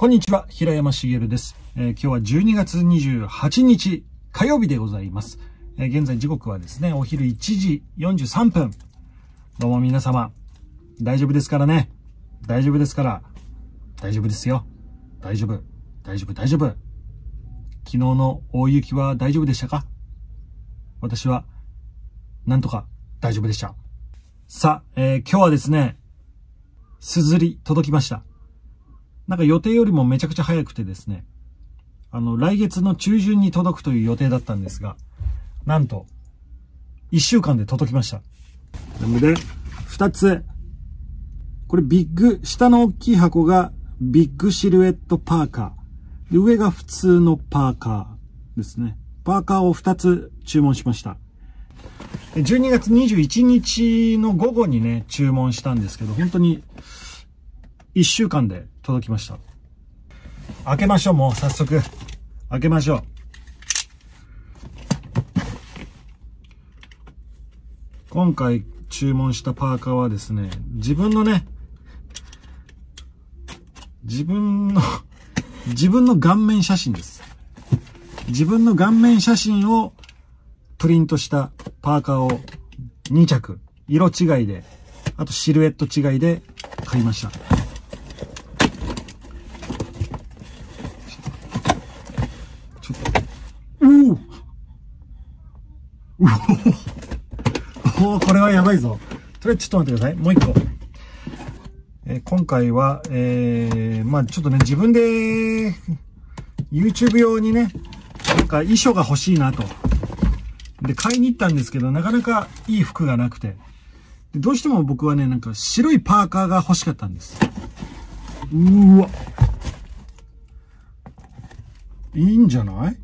こんにちは、平山茂です、えー、今日は12月28日火曜日でございます。えー、現在時刻はですね、お昼1時43分。どうも皆様、大丈夫ですからね？大丈夫ですから？大丈夫ですよ。大丈夫。大丈夫、大丈夫。昨日の大雪は大丈夫でしたか？私は、なんとか大丈夫でした。さあ、えー、今日はですね、すずり届きました。なんか予定よりもめちゃくちゃ早くてですね、あの、来月の中旬に届くという予定だったんですが、なんと、1週間で届きました。なので、2つ。これビッグ、下の大きい箱がビッグシルエットパーカー。で、上が普通のパーカーですね。パーカーを2つ注文しました。12月21日の午後にね、注文したんですけど、本当に1週間で届きました。開けましょう、もう早速。開けましょう。今回注文したパーカーはですね、自分のね、自分の自分の顔面写真です。自分の顔面写真をプリントしたパーカーを2着、色違いで、あとシルエット違いで買いました。おおこれはやばいぞ。とりあえずちょっと待ってください。もう一個。えー、今回は、えー、まあちょっとね、自分で、YouTube 用にね、なんか衣装が欲しいなと。で、買いに行ったんですけど、なかなかいい服がなくて。でどうしても僕はね、なんか白いパーカーが欲しかったんです。うーわ。いいんじゃない？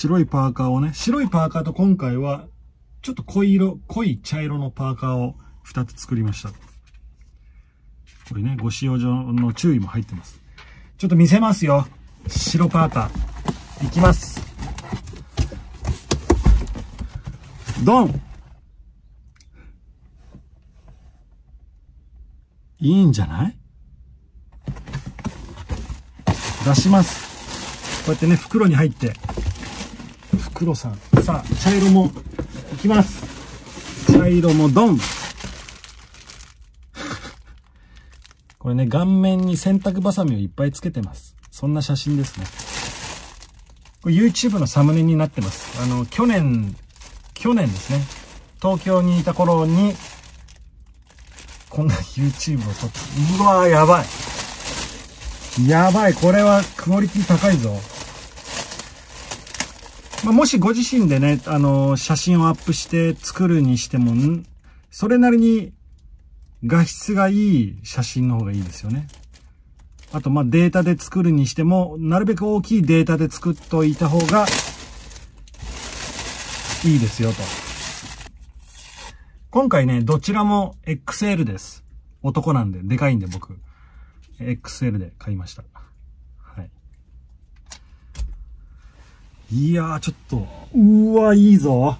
白いパーカーをね、白いパーカーと今回は、ちょっと濃い色、濃い茶色のパーカーを2つ作りました。これね、ご使用上の注意も入ってます。ちょっと見せますよ。白パーカー。いきます。ドンいいんじゃない？出します。こうやってね、袋に入って、黒さん。さあ、茶色もいきます。茶色もドン これね、顔面に洗濯バサミをいっぱいつけてます。そんな写真ですね。これ YouTube のサムネになってます。あの、去年、去年ですね。東京にいた頃に、こんな YouTube を撮って、うわーやばい。やばい、これはクオリティ高いぞ。まあ、もしご自身でね、あの、写真をアップして作るにしても、それなりに画質がいい写真の方がいいですよね。あと、ま、データで作るにしても、なるべく大きいデータで作っといた方がいいですよと。今回ね、どちらも XL です。男なんで、でかいんで僕。XL で買いました。いやー、ちょっと、うわ、いいぞ。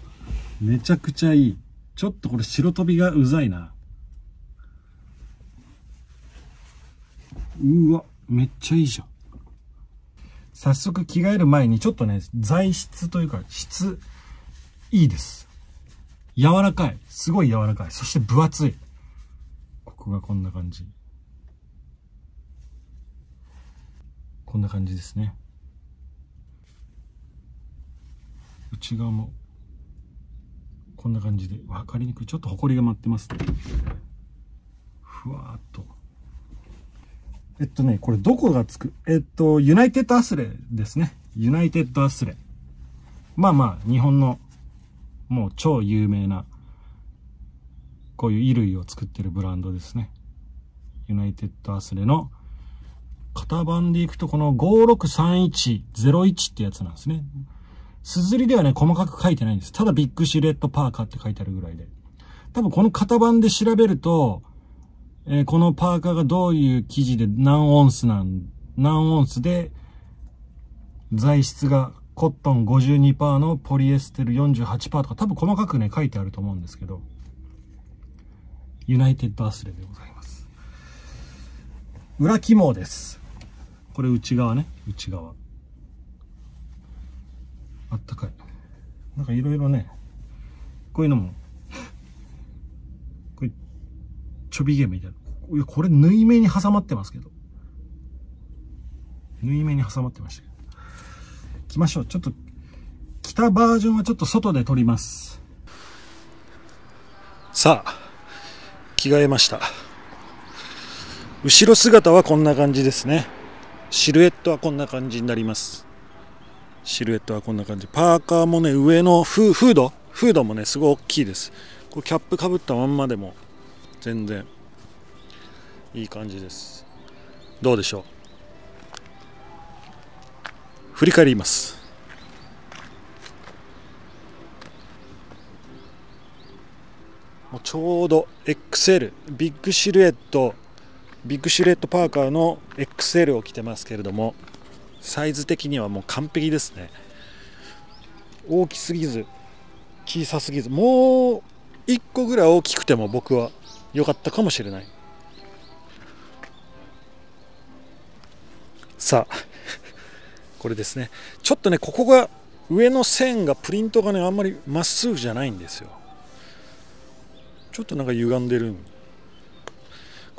めちゃくちゃいい。ちょっとこれ白飛びがうざいな。うわ、めっちゃいいじゃん。早速着替える前にちょっとね、材質というか質、いいです。柔らかい。すごい柔らかい。そして分厚い。ここがこんな感じ。こんな感じですね。内側も。こんな感じで分かりにくい。ちょっとほこりが舞ってますね。ふわーっと。えっとねこれどこがつく？えっとユナイテッドアスレですね。ユナイテッドアスレ。まあまあ日本のもう超有名なこういう衣類を作ってるブランドですね。ユナイテッドアスレの型番でいくとこの563101ってやつなんですね。すずりではね、細かく書いてないんです。ただビッグシルエットパーカーって書いてあるぐらいで。多分この型番で調べると、えー、このパーカーがどういう生地で何オンスなん、何オンスで、材質がコットン52%のポリエステル48%とか多分細かくね、書いてあると思うんですけど、ユナイテッドアスレでございます。裏肝です。これ内側ね、内側。あったかい。なんかいろいろね、こういうのも、これ、ちょびげみたいな。いや、これ縫い目に挟まってますけど。縫い目に挟まってましたけど。来ましょう。ちょっと、来たバージョンはちょっと外で撮ります。さあ、着替えました。後ろ姿はこんな感じですね。シルエットはこんな感じになります。シルエットはこんな感じ。パーカーもね、上のフード？フードもね、すごい大きいです。こうキャップかぶったまんまでも全然いい感じです。どうでしょう？振り返りますもうちょうど XL ビッグシルエットビッグシルエットパーカーの XL を着てますけれどもサイズ的にはもう完璧ですね。大きすぎず小さすぎずもう1個ぐらい大きくても僕は良かったかもしれない。さあこれですね。ちょっとねここが上の線がプリントがねあんまりまっすぐじゃないんですよ。ちょっとなんか歪んでる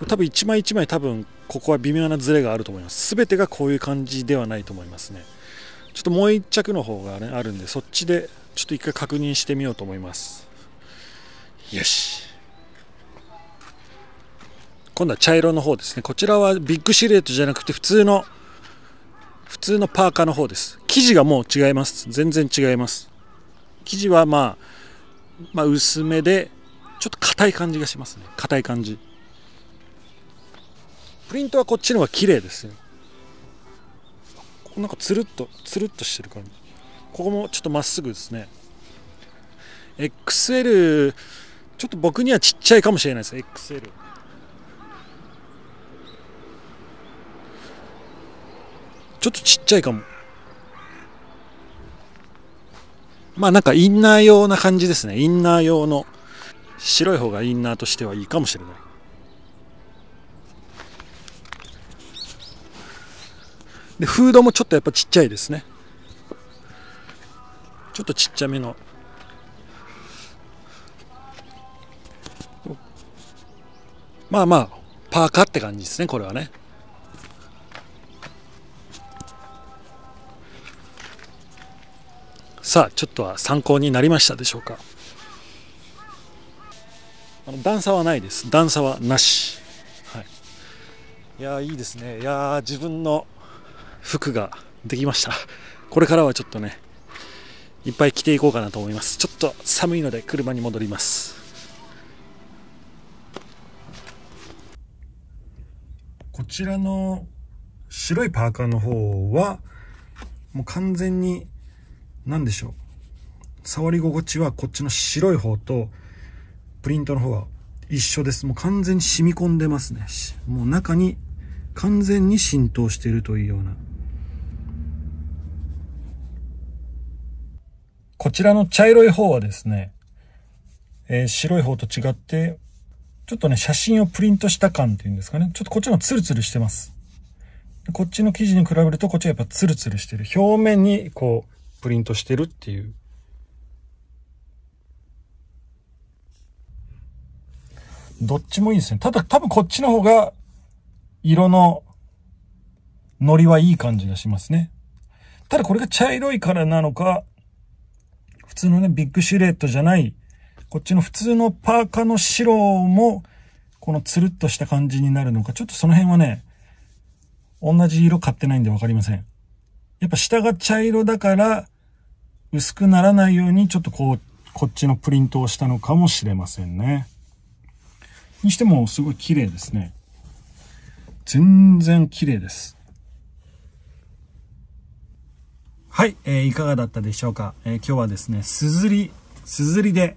これ多分一枚一枚多分ここは微妙なズレがあると思います。全てがこういう感じではないと思いますね。ちょっともう一着の方がねあるんでそっちでちょっと一回確認してみようと思います。よし。今度は茶色の方ですね。こちらはビッグシルエットじゃなくて普通の普通のパーカーの方です。生地がもう違います。全然違います。生地はまあまあ薄めでちょっと硬い感じがしますね。硬い感じ。プリントはこっちの方が綺麗ですよここなんかつるっとつるっとしてる感じここもちょっとまっすぐですね XL ちょっと僕にはちっちゃいかもしれないです XL ちょっとちっちゃいかも。まあなんかインナー用な感じですね。インナー用の白い方がインナーとしてはいいかもしれない。で、フードもちょっとやっぱちっちゃいですね。ちょっとちっちゃめの。まあまあ、パーカーって感じですね、これはね。さあちょっとは参考になりましたでしょうかあの段差はないです段差はなし、はい、いやいいですねいや自分の服ができましたこれからはちょっとねいっぱい着ていこうかなと思いますちょっと寒いので車に戻りますこちらの白いパーカーの方はもう完全に何でしょう。触り心地はこっちの白い方と、プリントの方は一緒です。もう完全に染み込んでますね。もう中に完全に浸透しているというような。こちらの茶色い方はですね、えー、白い方と違って、ちょっとね、写真をプリントした感っていうんですかね。ちょっとこっちのツルツルしてます。こっちの生地に比べるとこっちはやっぱツルツルしてる。表面にこう、プリントしてるっていう。どっちもいいですね。ただ多分こっちの方が色のノリはいい感じがしますね。ただこれが茶色いからなのか、普通のね、ビッグシルエットじゃない、こっちの普通のパーカーの白も、このつるっとした感じになるのか、ちょっとその辺はね、同じ色買ってないんでわかりません。やっぱ下が茶色だから、薄くならないようにちょっとこう、こっちのプリントをしたのかもしれませんね。にしてもすごい綺麗ですね。全然綺麗です。はい、えー、いかがだったでしょうか、えー、今日はですね、すずり、すずりで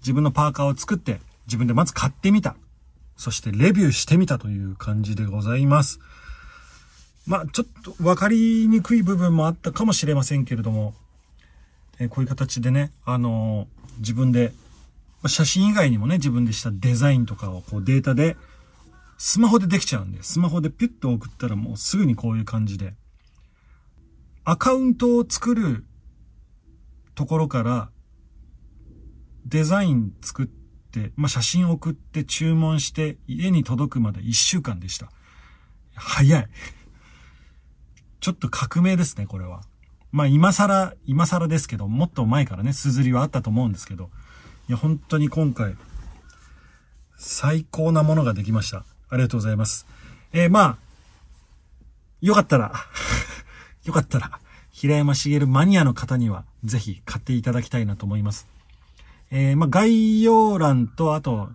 自分のパーカーを作って自分でまず買ってみた。そしてレビューしてみたという感じでございます。まあ、ちょっと分かりにくい部分もあったかもしれませんけれども、えこういう形でね、あの自分でま、写真以外にもね、自分でしたデザインとかをこうデータでスマホでできちゃうんで、スマホでピュッと送ったらもうすぐにこういう感じで。アカウントを作るところから、デザイン作って、まあ、写真送って注文して家に届くまで1週間でした。早い。ちょっと革命ですね、これは。まあ今更、今更ですけど、もっと前からね、すずりはあったと思うんですけど、いや、本当に今回、最高なものができました。ありがとうございます。えー、まあ、よかったら よかったら、平山茂マニアの方には、ぜひ買っていただきたいなと思います。えー、まあ、概要欄と、あと、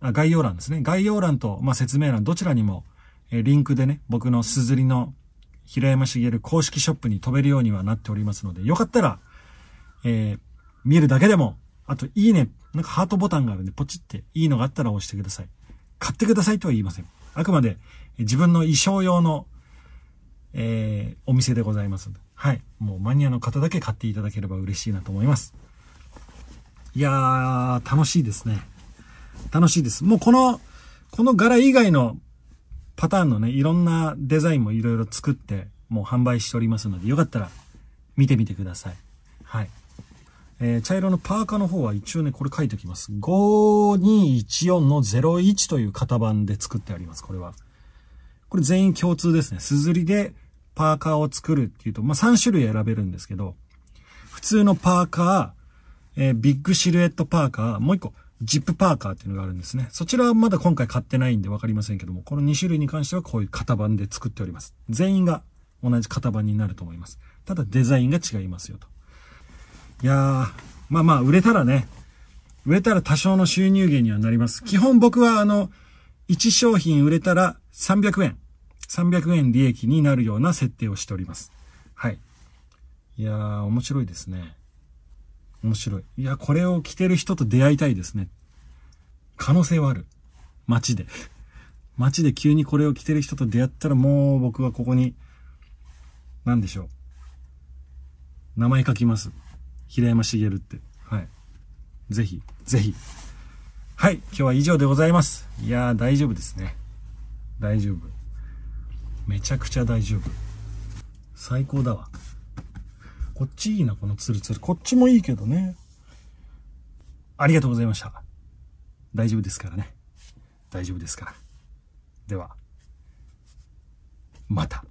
あ概要欄ですね。概要欄と、まあ、説明欄、どちらにも、えー、リンクでね、僕のすずりの平山茂公式ショップに飛べるようにはなっておりますので、よかったら、えー、見るだけでも、あと、いいね、なんかハートボタンがあるんで、ポチって、いいのがあったら押してください。買ってくださいとは言いません。あくまで、自分の衣装用の、えー、お店でございますはい。もうマニアの方だけ買っていただければ嬉しいなと思います。いやー、楽しいですね。楽しいです。もうこの、この柄以外のパターンのね、いろんなデザインもいろいろ作って、もう販売しておりますので、よかったら見てみてください。はい。えー、茶色のパーカーの方は一応ね、これ書いておきます。5214-01という型番で作ってあります、これは。これ全員共通ですね。すずりでパーカーを作るっていうと、まあ、3種類選べるんですけど、普通のパーカー、えー、ビッグシルエットパーカー、もう一個、ジップパーカーっていうのがあるんですね。そちらはまだ今回買ってないんでわかりませんけども、この2種類に関してはこういう型番で作っております。全員が同じ型番になると思います。ただデザインが違いますよと。いやー、まあまあ売れたらね、売れたら多少の収入源にはなります。基本僕はあの、1商品売れたら300円、300円利益になるような設定をしております。はい。いやー、面白いですね。面白い。いや、これを着てる人と出会いたいですね。可能性はある。街で。街で急にこれを着てる人と出会ったらもう僕はここに、何でしょう。名前書きます。平山茂って。はい。ぜひ、ぜひ。はい。今日は以上でございます。いやー、大丈夫ですね。大丈夫。めちゃくちゃ大丈夫。最高だわ。こっちいいな、このツルツル。こっちもいいけどね。ありがとうございました。大丈夫ですからね。大丈夫ですから。では、また。